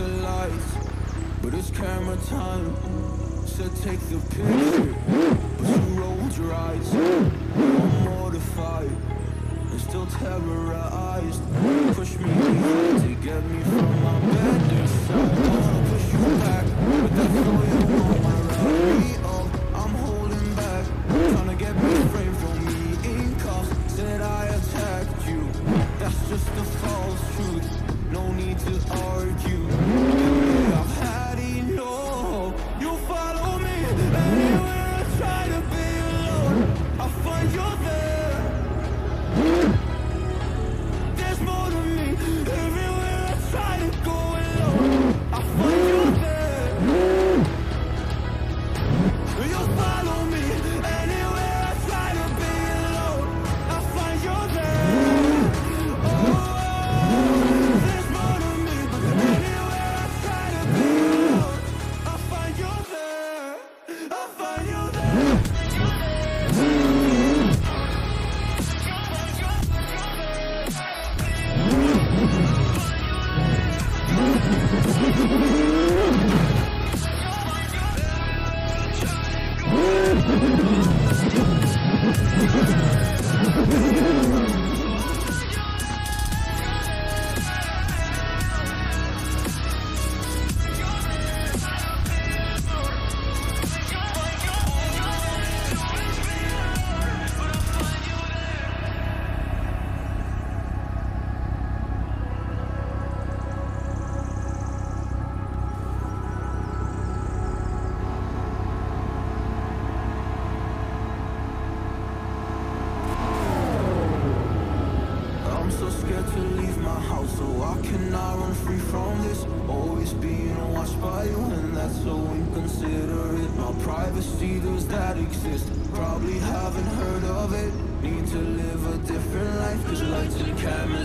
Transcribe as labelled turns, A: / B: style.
A: the lights, but it's camera time. Said take the picture, but you rolled your eyes. I'm mortified and still terrorized. Push me to get me from my bed inside. I wanna push you back, but that's all you want. My me up, oh, I'm holding back. Trying to get me framed for me in cuffs. Said I attacked you. That's just a false truth. No need to by you, and that's so inconsiderate. My privacy those that exist. Probably haven't heard of it. Need to live a different life, cause lights and cameras.